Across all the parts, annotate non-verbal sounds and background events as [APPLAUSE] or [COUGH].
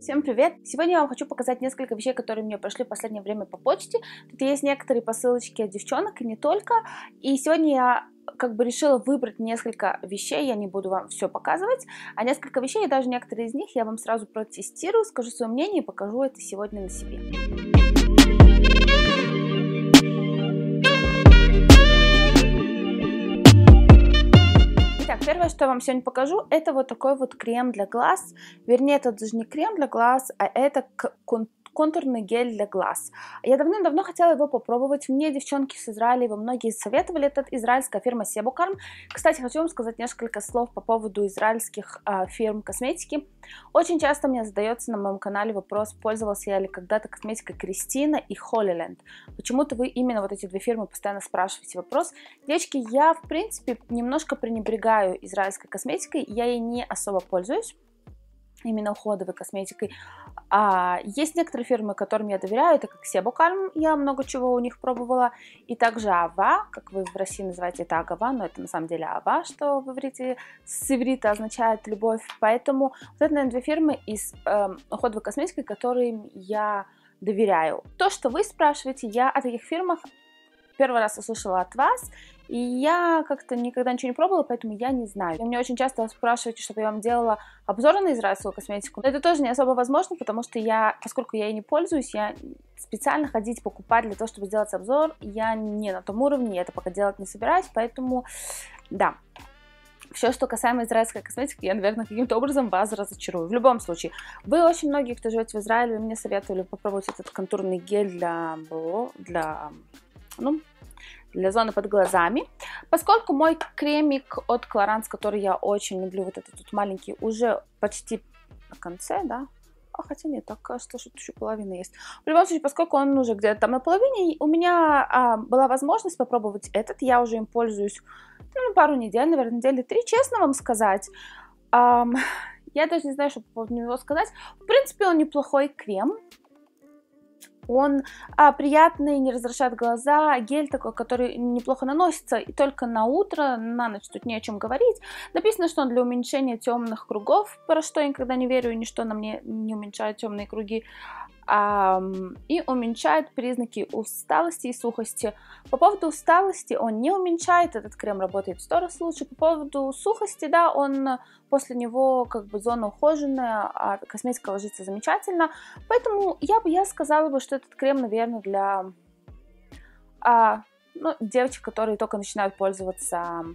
Всем привет! Сегодня я вам хочу показать несколько вещей, которые мне пришли в последнее время по почте. Тут есть некоторые посылочки от девчонок и не только. И сегодня я как бы решила выбрать несколько вещей, я не буду вам все показывать, а несколько вещей, и даже некоторые из них я вам сразу протестирую, скажу свое мнение и покажу это сегодня на себе. Первое, что я вам сегодня покажу, это вот такой вот крем для глаз. Вернее, это даже не крем для глаз, а это контурный гель для глаз. Я давным-давно хотела его попробовать. Мне девчонки с Израиля, его многие советовали, этот израильская фирма Себукарм. Кстати, хочу вам сказать несколько слов по поводу израильских э, фирм косметики. Очень часто мне задается на моем канале вопрос, пользовался я ли когда-то косметикой Кристина и Холлиленд. Почему-то вы именно вот эти две фирмы постоянно спрашиваете вопрос. Девочки, я в принципе немножко пренебрегаю израильской косметикой, я ей не особо пользуюсь именно уходовой косметикой. А есть некоторые фирмы, которым я доверяю, это как Себокальм, я много чего у них пробовала, и также Ава, как вы в России называете это Агава, но это на самом деле Ава, что в иврите, с иврита означает любовь, поэтому вот это, наверное, две фирмы из э, уходовой косметики, которым я доверяю. То, что вы спрашиваете, я о таких фирмах первый раз услышала от вас, и я как-то никогда ничего не пробовала, поэтому я не знаю. И меня очень часто спрашиваете, чтобы я вам делала обзоры на израильскую косметику. Но это тоже не особо возможно, потому что я, поскольку я ей не пользуюсь, я специально ходить покупать для того, чтобы сделать обзор, я не на том уровне, я это пока делать не собираюсь, поэтому да. Все, что касаемо израильской косметики, я, наверное, каким-то образом вас разочарую. В любом случае, вы очень многие, кто живет в Израиле, мне советовали попробовать этот контурный гель для, для ну, для зоны под глазами. Поскольку мой кремик от Clarins, который я очень люблю, вот этот тут маленький, уже почти на конце, да, а хотя нет, так кажется, что тут еще половина есть. В любом случае, поскольку он уже где-то там на половине, у меня а, была возможность попробовать этот, я уже им пользуюсь ну, пару недель, наверное, недели три, честно вам сказать. Um, я даже не знаю, что по поводу него сказать. В принципе, он неплохой крем, он а, приятный, не раздражает глаза, гель такой, который неплохо наносится, и только на утро, на ночь тут не о чем говорить. Написано, что он для уменьшения темных кругов, про что я никогда не верю, и ничто на мне не уменьшает темные круги и уменьшает признаки усталости и сухости. По поводу усталости он не уменьшает, этот крем работает в сто раз лучше. По поводу сухости, да, он после него как бы зона ухоженная, а косметика ложится замечательно. Поэтому я бы я сказала бы, что этот крем, наверное, для а, ну, девочек, которые только начинают пользоваться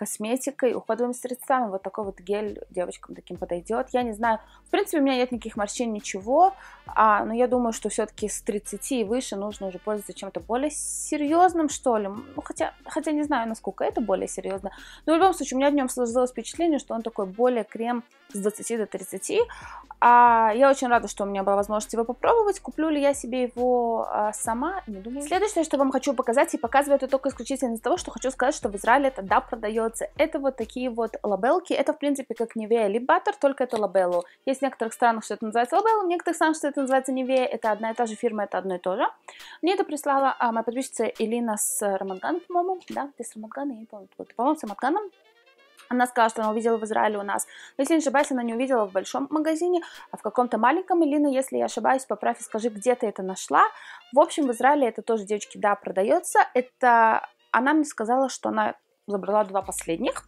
косметикой, уходовыми средствами. Вот такой вот гель девочкам таким подойдет. Я не знаю, в принципе, у меня нет никаких морщин, ничего, а, но я думаю, что все-таки с 30 и выше нужно уже пользоваться чем-то более серьезным, что ли. Ну, хотя, хотя не знаю, насколько это более серьезно. Но в любом случае, у меня в нем сложилось впечатление, что он такой более крем с 20 до 30. А я очень рада, что у меня была возможность его попробовать. Куплю ли я себе его а, сама, не думаю. Следующее, что вам хочу показать, и показываю это только исключительно из-за того, что хочу сказать, что в Израиле это да продается. Это вот такие вот лабелки. Это, в принципе, как Nivea или Butter, только это лабеллу. Есть в некоторых странах, что это называется лабеллу, в некоторых странах, что это называется Nivea. Это одна и та же фирма, это одно и то же. Мне это прислала а, моя подписчица Элина с Рамадгана, по-моему. Да, ты с Рамадгана, я не помню. По-моему, с Рамадганом. Она сказала, что она увидела в Израиле у нас. Но если не ошибаюсь, она не увидела в большом магазине, а в каком-то маленьком. Илина, если я ошибаюсь, поправь и скажи, где ты это нашла. В общем, в Израиле это тоже, девочки, да, продается. Это она мне сказала, что она забрала два последних.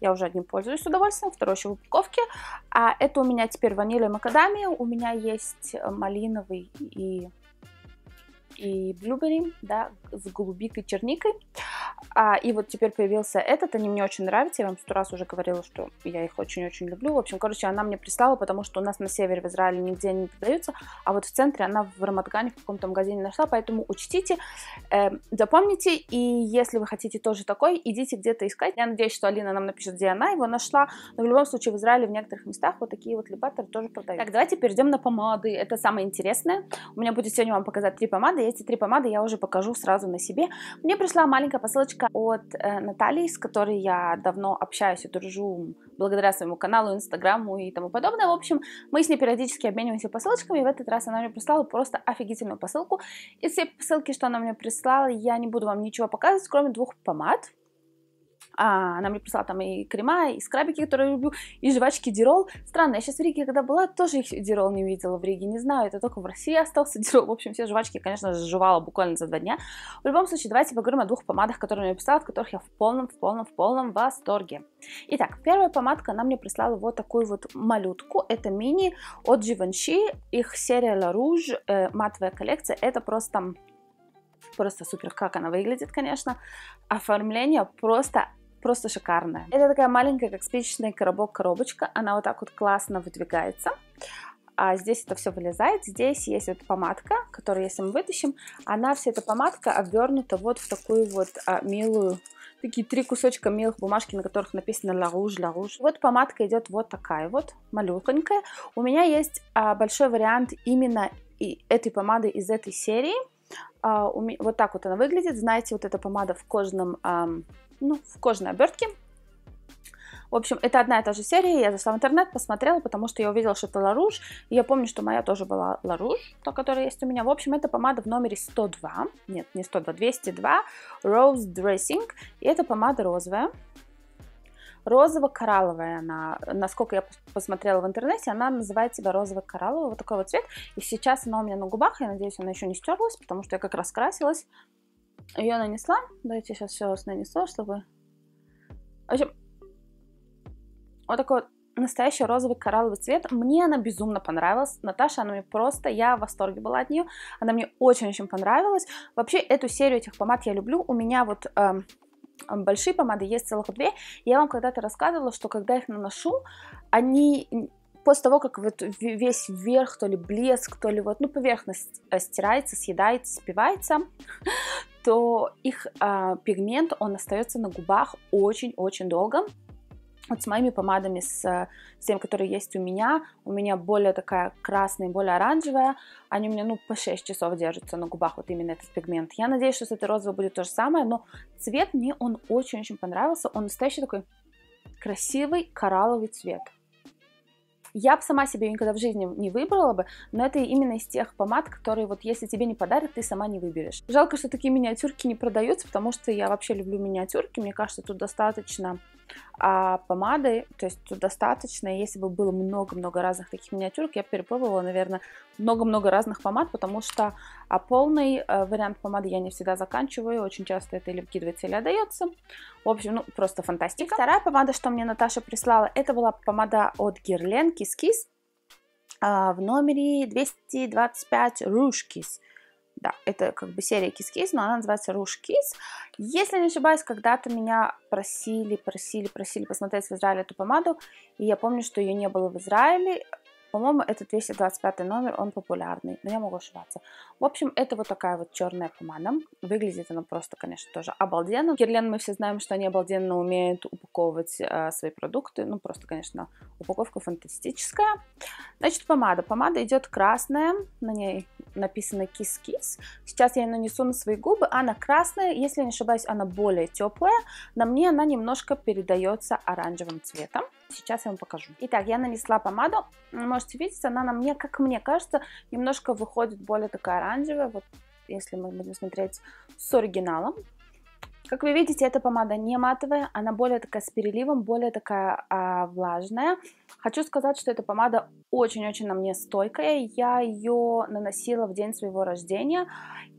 Я уже одним пользуюсь с удовольствием, второй еще в упаковке. А это у меня теперь ваниль и макадамия. У меня есть малиновый и и блюбери, да, с голубикой, черникой. А, и вот теперь появился этот, они мне очень нравятся, я вам сто раз уже говорила, что я их очень-очень люблю. В общем, короче, она мне прислала, потому что у нас на севере в Израиле нигде они не продаются, а вот в центре она в Рамадгане в каком-то магазине нашла, поэтому учтите, э, запомните, и если вы хотите тоже такой, идите где-то искать. Я надеюсь, что Алина нам напишет, где она его нашла, но в любом случае в Израиле в некоторых местах вот такие вот либаторы тоже продают. Так, давайте перейдем на помады, это самое интересное. У меня будет сегодня вам показать три помады, эти три помады я уже покажу сразу на себе. Мне пришла маленькая посылочка от э, Натальи, с которой я давно общаюсь и дружу благодаря своему каналу, инстаграму и тому подобное. В общем, мы с ней периодически обмениваемся посылочками, и в этот раз она мне прислала просто офигительную посылку. Из всей посылки, что она мне прислала, я не буду вам ничего показывать, кроме двух помад. А, она мне прислала там и крема, и скрабики, которые я люблю, и жвачки Дирол. Странно, я сейчас в Риге, когда была, тоже их Дирол не видела в Риге, не знаю, это только в России остался Дирол. В общем, все жвачки, конечно же, жевала буквально за два дня. В любом случае, давайте поговорим о двух помадах, которые мне прислала, от которых я в полном, в полном, в полном восторге. Итак, первая помадка, она мне прислала вот такую вот малютку, это мини от Givenchy, их серия La Rouge, э, матовая коллекция, это просто просто супер, как она выглядит, конечно. Оформление просто просто шикарная. Это такая маленькая, как спичечный коробок, коробочка. Она вот так вот классно выдвигается. А здесь это все вылезает. Здесь есть вот помадка, которую, если мы вытащим, она, вся эта помадка обернута вот в такую вот а, милую такие три кусочка милых бумажки, на которых написано La Rouge, La Rouge. Вот помадка идет вот такая вот, малюхонькая. У меня есть а, большой вариант именно и этой помады из этой серии. А, у вот так вот она выглядит. Знаете, вот эта помада в кожаном а, ну, в кожаной обертке. В общем, это одна и та же серия. Я зашла в интернет, посмотрела, потому что я увидела, что это Ларуш. Я помню, что моя тоже была Ларуш, та, которая есть у меня. В общем, это помада в номере 102. Нет, не 102, 202. Rose Dressing. И эта помада розовая. Розово-коралловая она, насколько я посмотрела в интернете, она называет себя розово-коралловый, вот такой вот цвет. И сейчас она у меня на губах, я надеюсь, она еще не стерлась, потому что я как раз красилась ее нанесла. Давайте сейчас все вас нанесу, чтобы... В общем, вот такой вот настоящий розовый коралловый цвет. Мне она безумно понравилась. Наташа, она мне просто, я в восторге была от нее. Она мне очень-очень понравилась. Вообще, эту серию этих помад я люблю. У меня вот э, большие помады есть целых две. Я вам когда-то рассказывала, что когда их наношу, они после того, как вот весь верх, то ли блеск, то ли вот, ну, поверхность э, стирается, съедается, спивается, то их э, пигмент, он остается на губах очень-очень долго. Вот с моими помадами, с, с тем, которые есть у меня, у меня более такая красная, более оранжевая, они у меня, ну, по 6 часов держатся на губах, вот именно этот пигмент. Я надеюсь, что с этой розовой будет то же самое, но цвет мне он очень-очень понравился, он настоящий такой красивый коралловый цвет. Я бы сама себе никогда в жизни не выбрала бы, но это именно из тех помад, которые вот если тебе не подарят, ты сама не выберешь. Жалко, что такие миниатюрки не продаются, потому что я вообще люблю миниатюрки, мне кажется, тут достаточно а помады, то есть тут достаточно, если бы было много-много разных таких миниатюрок, я перепробовала, наверное, много-много разных помад, потому что а полный э, вариант помады я не всегда заканчиваю, очень часто это или выкидывается, или отдается. В общем, ну, просто фантастика. И вторая помада, что мне Наташа прислала, это была помада от Guerlain Kiss Kiss а, в номере 225 Rouge Kiss. Да, это как бы серия Kiss но она называется Rouge Kiss. Если не ошибаюсь, когда-то меня просили, просили, просили посмотреть в Израиле эту помаду, и я помню, что ее не было в Израиле, по-моему, это 225 номер, он популярный, но я могу ошибаться. В общем, это вот такая вот черная помада. Выглядит она просто, конечно, тоже обалденно. Кирлен мы все знаем, что они обалденно умеют упаковывать э, свои продукты. Ну, просто, конечно, упаковка фантастическая. Значит, помада. Помада идет красная, на ней написано кис-кис. Сейчас я ее нанесу на свои губы. Она красная, если не ошибаюсь, она более теплая. На мне она немножко передается оранжевым цветом. Сейчас я вам покажу. Итак, я нанесла помаду. Можете видеть, она на мне, как мне кажется, немножко выходит более такая оранжевая. Вот если мы будем смотреть с оригиналом. Как вы видите, эта помада не матовая, она более такая с переливом, более такая а, влажная. Хочу сказать, что эта помада очень-очень на мне стойкая. Я ее наносила в день своего рождения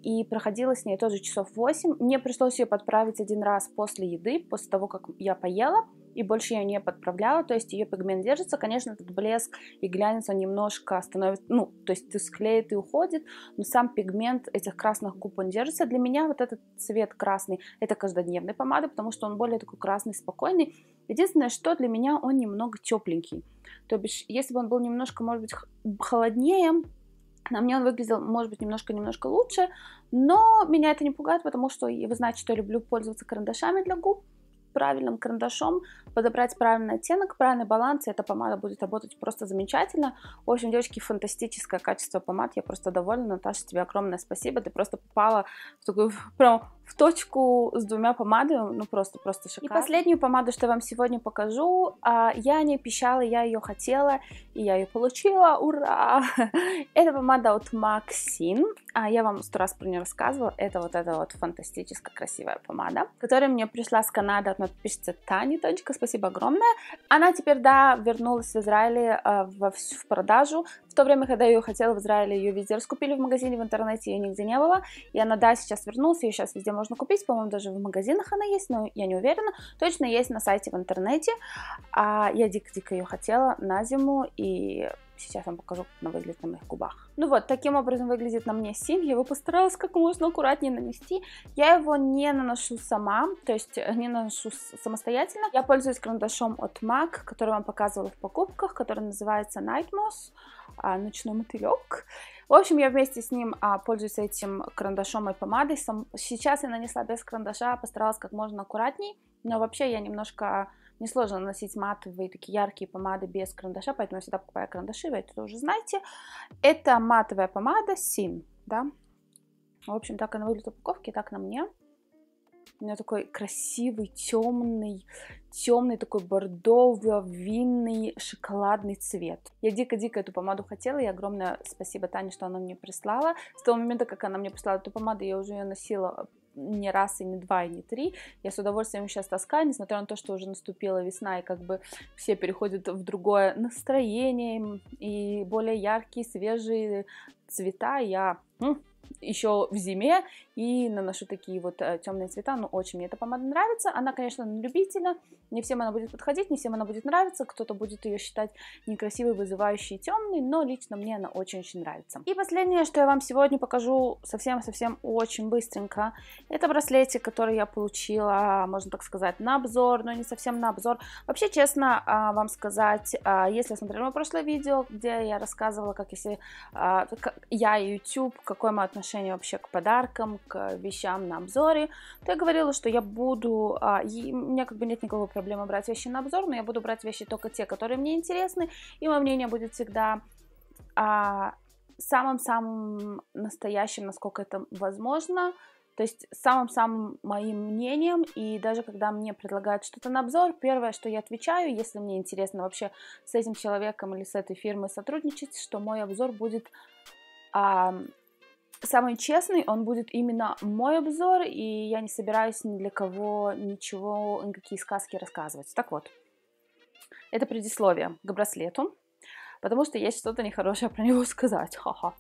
и проходила с ней тоже часов 8. Мне пришлось ее подправить один раз после еды, после того, как я поела и больше я не подправляла, то есть ее пигмент держится, конечно, этот блеск и глянец, он немножко становится, ну, то есть склеит и уходит, но сам пигмент этих красных губ, он держится. Для меня вот этот цвет красный, это каждодневная помада, потому что он более такой красный, спокойный. Единственное, что для меня он немного тепленький. То бишь, если бы он был немножко, может быть, холоднее, на мне он выглядел, может быть, немножко-немножко лучше, но меня это не пугает, потому что вы знаете, что я люблю пользоваться карандашами для губ правильным карандашом подобрать правильный оттенок, правильный баланс, и эта помада будет работать просто замечательно. В общем, девочки, фантастическое качество помад, я просто довольна. Наташа, тебе огромное спасибо, ты просто попала в такую [LAUGHS] прям в точку с двумя помадами, ну просто, просто шикарно. И последнюю помаду, что я вам сегодня покажу, а, я не пищала, я ее хотела, и я ее получила, ура! [LAUGHS] Это помада от Maxine, а я вам сто раз про нее рассказывала, это вот эта вот фантастически красивая помада, которая мне пришла с Канады от подписчицы Тани, Танечка, спасибо огромное. Она теперь, да, вернулась в Израиле э, в, в продажу, в то время, когда я ее хотела в Израиле, ее везде раскупили в магазине, в интернете ее нигде не было, и она, да, сейчас вернулась, ее сейчас везде можно купить, по-моему, даже в магазинах она есть, но я не уверена, точно есть на сайте в интернете, а я дико-дико ее хотела на зиму, и Сейчас вам покажу, как она выглядит на моих губах. Ну вот, таким образом выглядит на мне син. Я его постаралась как можно аккуратнее нанести. Я его не наношу сама, то есть э, не наношу самостоятельно. Я пользуюсь карандашом от MAC, который вам показывала в покупках, который называется Night Moss, а, ночной мотылек. В общем, я вместе с ним а, пользуюсь этим карандашом и помадой. Сам... Сейчас я нанесла без карандаша, постаралась как можно аккуратней, но вообще я немножко Несложно наносить матовые такие яркие помады без карандаша, поэтому я всегда покупаю карандаши, вы это уже знаете. Это матовая помада Sin, да. В общем, так она выглядит в упаковке, так на мне. У меня такой красивый, темный, темный такой бордовый, винный, шоколадный цвет. Я дико-дико эту помаду хотела, и огромное спасибо Тане, что она мне прислала. С того момента, как она мне прислала эту помаду, я уже ее носила не раз, и не два, и не три. Я с удовольствием сейчас таскаю, несмотря на то, что уже наступила весна, и как бы все переходят в другое настроение, и более яркие, свежие цвета. Я еще в зиме и наношу такие вот э, темные цвета, ну очень мне эта помада нравится, она, конечно, на любителя, не всем она будет подходить, не всем она будет нравиться, кто-то будет ее считать некрасивой, вызывающей, темной, но лично мне она очень-очень нравится. И последнее, что я вам сегодня покажу совсем-совсем очень быстренько, это браслетик, который я получила, можно так сказать, на обзор, но не совсем на обзор. Вообще, честно а, вам сказать, а, если смотрели мое прошлое видео, где я рассказывала, как если а, я и YouTube, какое мое отношение вообще к подаркам, к вещам на обзоре, то я говорила, что я буду, а, и у меня как бы нет никакой проблемы брать вещи на обзор, но я буду брать вещи только те, которые мне интересны, и мое мнение будет всегда а, самым-самым настоящим, насколько это возможно, то есть самым-самым моим мнением, и даже когда мне предлагают что-то на обзор, первое, что я отвечаю, если мне интересно вообще с этим человеком или с этой фирмой сотрудничать, что мой обзор будет а, самый честный, он будет именно мой обзор, и я не собираюсь ни для кого ничего, никакие сказки рассказывать. Так вот, это предисловие к браслету, потому что есть что-то нехорошее про него [LAUGHS] сказать. Ха-ха.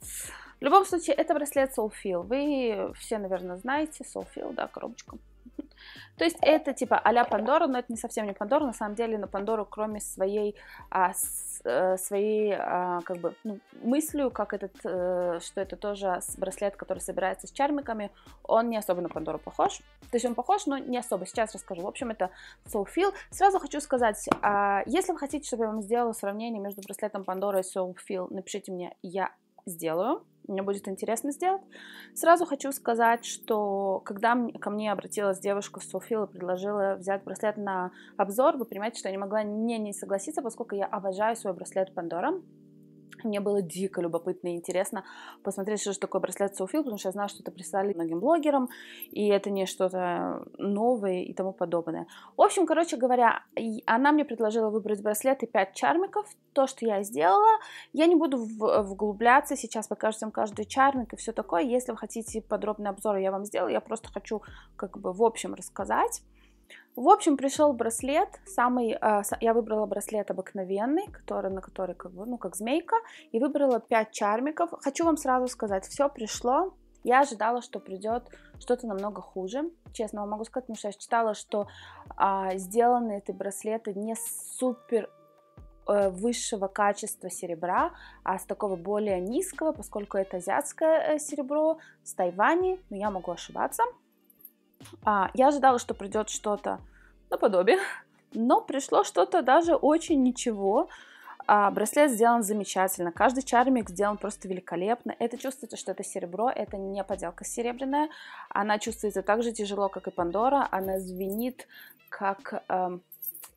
В любом случае, это браслет Soulfeel. Вы все, наверное, знаете Soulfeel, да, коробочку. [LAUGHS] То есть это типа а-ля Пандора, но это не совсем не Пандора, на самом деле на Пандору, кроме своей, а, с, а, своей а, как бы ну, мыслью, как этот, а, что это тоже браслет, который собирается с чармиками, он не особо на Пандору похож. То есть он похож, но не особо. Сейчас расскажу. В общем, это Soulfeel. Сразу хочу сказать, а, если вы хотите, чтобы я вам сделала сравнение между браслетом Пандора и Soulfeel, напишите мне, я сделаю мне будет интересно сделать. Сразу хочу сказать, что когда ко мне обратилась девушка с Софил и предложила взять браслет на обзор, вы понимаете, что я не могла не, не согласиться, поскольку я обожаю свой браслет Пандора. Мне было дико любопытно и интересно посмотреть, что же такое браслет Софил, потому что я знаю, что это прислали многим блогерам, и это не что-то новое и тому подобное. В общем, короче говоря, она мне предложила выбрать браслет и 5 чармиков, то, что я сделала. Я не буду вглубляться, сейчас покажу вам каждый чармик и все такое. Если вы хотите подробный обзор, я вам сделаю. Я просто хочу как бы в общем рассказать. В общем, пришел браслет, самый, э, я выбрала браслет обыкновенный, который, на который как бы, ну, как змейка, и выбрала 5 чармиков. Хочу вам сразу сказать, все пришло, я ожидала, что придет что-то намного хуже. Честно вам могу сказать, потому что я читала, что а, сделаны эти браслеты не супер э, высшего качества серебра, а с такого более низкого, поскольку это азиатское э, серебро с Тайвани, но я могу ошибаться. А, я ожидала, что придет что-то наподобие, но пришло что-то даже очень ничего. А, браслет сделан замечательно, каждый чармик сделан просто великолепно. Это чувствуется, что это серебро, это не поделка серебряная. Она чувствуется так же тяжело, как и Пандора. Она звенит, как э,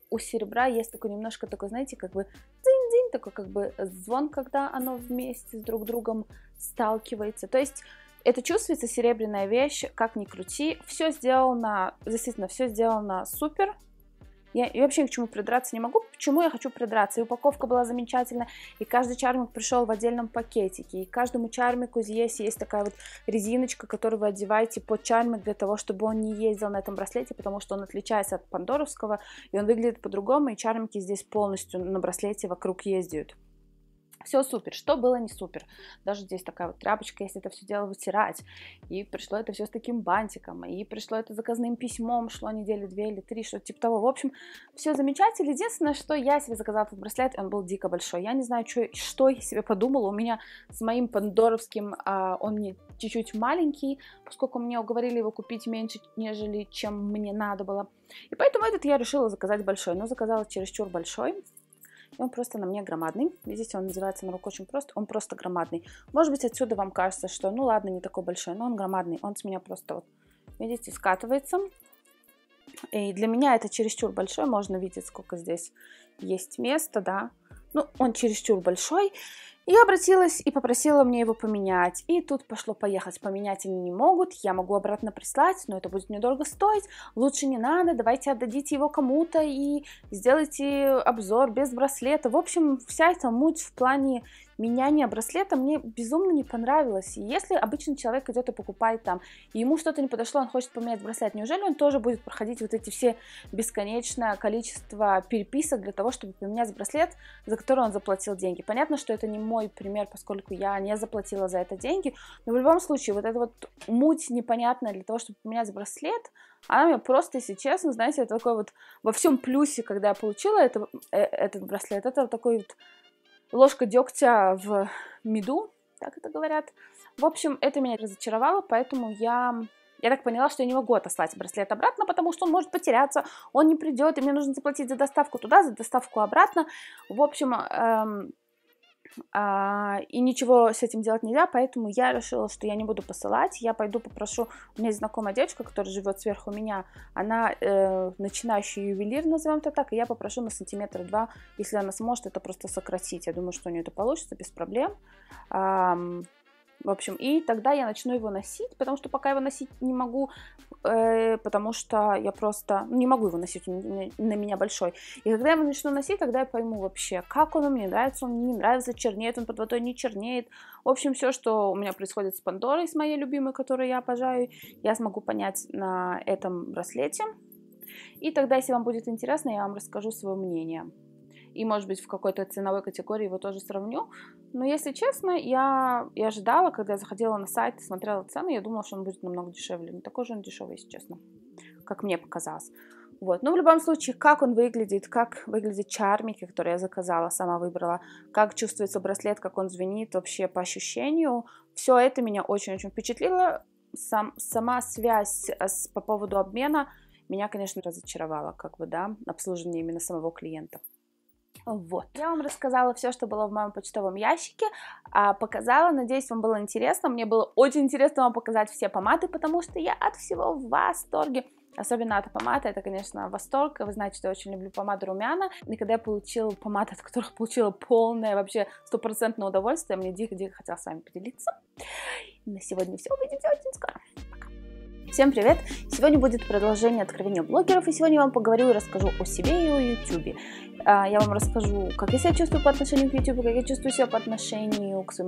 у серебра есть такой немножко такой, знаете, как бы дзинь-дзинь, такой как бы звон, когда оно вместе с друг другом сталкивается. То есть Это чувствуется серебряная вещь, как ни крути. Все сделано, действительно, все сделано супер. Я, я вообще ни к чему придраться не могу. Почему я хочу придраться? И упаковка была замечательная, и каждый чармик пришел в отдельном пакетике, и каждому чармику здесь есть такая вот резиночка, которую вы одеваете под чармик для того, чтобы он не ездил на этом браслете, потому что он отличается от пандоровского, и он выглядит по-другому, и чармики здесь полностью на браслете вокруг ездят. Все супер. Что было не супер? Даже здесь такая вот тряпочка, если это все дело вытирать. И пришло это все с таким бантиком. И пришло это заказным письмом. Шло недели две или три, что-то типа того. В общем, все замечательно. Единственное, что я себе заказала этот браслет, он был дико большой. Я не знаю, что, что я себе подумала. У меня с моим пандоровским а, он мне чуть-чуть маленький, поскольку мне уговорили его купить меньше, нежели чем мне надо было. И поэтому этот я решила заказать большой. Но заказала чересчур большой. И он просто на мне громадный. Видите, он называется на руку очень просто. Он просто громадный. Может быть, отсюда вам кажется, что ну ладно, не такой большой, но он громадный. Он с меня просто вот, видите, скатывается. И для меня это чересчур большой. Можно видеть, сколько здесь есть места, да. Ну, он чересчур большой. Я обратилась и попросила мне его поменять. И тут пошло-поехать. Поменять они не могут. Я могу обратно прислать, но это будет недорого стоить. Лучше не надо. Давайте отдадите его кому-то и сделайте обзор без браслета. В общем, вся эта муть в плане меняние браслета мне безумно не понравилось. И если обычный человек идет и покупает там, и ему что-то не подошло, он хочет поменять браслет, неужели он тоже будет проходить вот эти все бесконечное количество переписок для того, чтобы поменять браслет, за который он заплатил деньги? Понятно, что это не мой пример, поскольку я не заплатила за это деньги, но в любом случае вот эта вот муть непонятная для того, чтобы поменять браслет, она мне просто, если честно, знаете, такой вот во всем плюсе, когда я получила это, э, этот браслет, это такой вот ложка дегтя в меду, так это говорят. В общем, это меня разочаровало, поэтому я, я так поняла, что я не могу отослать браслет обратно, потому что он может потеряться, он не придет, и мне нужно заплатить за доставку туда, за доставку обратно. В общем, эм, и ничего с этим делать нельзя, поэтому я решила, что я не буду посылать, я пойду попрошу, у меня есть знакомая девочка, которая живет сверху меня, она э, начинающий ювелир, назовем это так, и я попрошу на сантиметр два, если она сможет это просто сократить, я думаю, что у нее это получится без проблем. В общем, и тогда я начну его носить, потому что пока его носить не могу, э, потому что я просто ну, не могу его носить, он на меня большой. И когда я его начну носить, тогда я пойму вообще, как он мне нравится, он мне не нравится, чернеет он под водой, не чернеет. В общем, все, что у меня происходит с Пандорой, с моей любимой, которую я обожаю, я смогу понять на этом браслете. И тогда, если вам будет интересно, я вам расскажу свое мнение и, может быть, в какой-то ценовой категории его тоже сравню. Но, если честно, я, я ожидала, когда я заходила на сайт и смотрела цены, я думала, что он будет намного дешевле. Не такой же он дешевый, если честно, как мне показалось. Вот. Но в любом случае, как он выглядит, как выглядят чармики, которые я заказала, сама выбрала, как чувствуется браслет, как он звенит вообще по ощущению, все это меня очень-очень впечатлило. Сам, сама связь с, по поводу обмена меня, конечно, разочаровала, как бы, да, обслуживание именно самого клиента. Вот. Я вам рассказала все, что было в моем почтовом ящике, а, показала, надеюсь, вам было интересно. Мне было очень интересно вам показать все помады, потому что я от всего в восторге. Особенно от помады, это, конечно, восторг. Вы знаете, что я очень люблю помаду румяна. И когда я получила помады, от которых получила полное, вообще стопроцентное удовольствие, мне дико-дико хотелось с вами поделиться. На сегодня все. Увидимся очень скоро. Всем привет! Сегодня будет продолжение откровения блогеров, и сегодня я вам поговорю и расскажу о себе и о YouTube. А, я вам расскажу, как я себя чувствую по отношению к YouTube, как я чувствую себя по отношению к своему